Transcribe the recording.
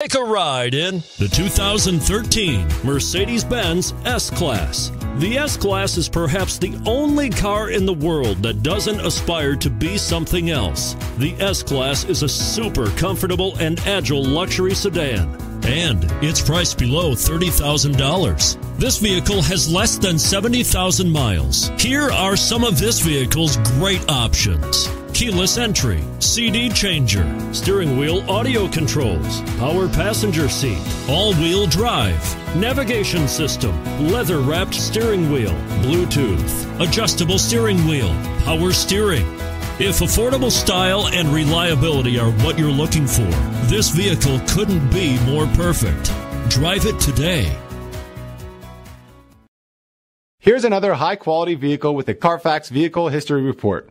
Take a ride in the 2013 Mercedes-Benz S-Class. The S-Class is perhaps the only car in the world that doesn't aspire to be something else. The S-Class is a super comfortable and agile luxury sedan. And it's priced below $30,000. This vehicle has less than 70,000 miles. Here are some of this vehicle's great options keyless entry, CD changer, steering wheel audio controls, power passenger seat, all wheel drive, navigation system, leather wrapped steering wheel, Bluetooth, adjustable steering wheel, power steering. If affordable style and reliability are what you're looking for, this vehicle couldn't be more perfect. Drive it today. Here's another high quality vehicle with a Carfax Vehicle History Report.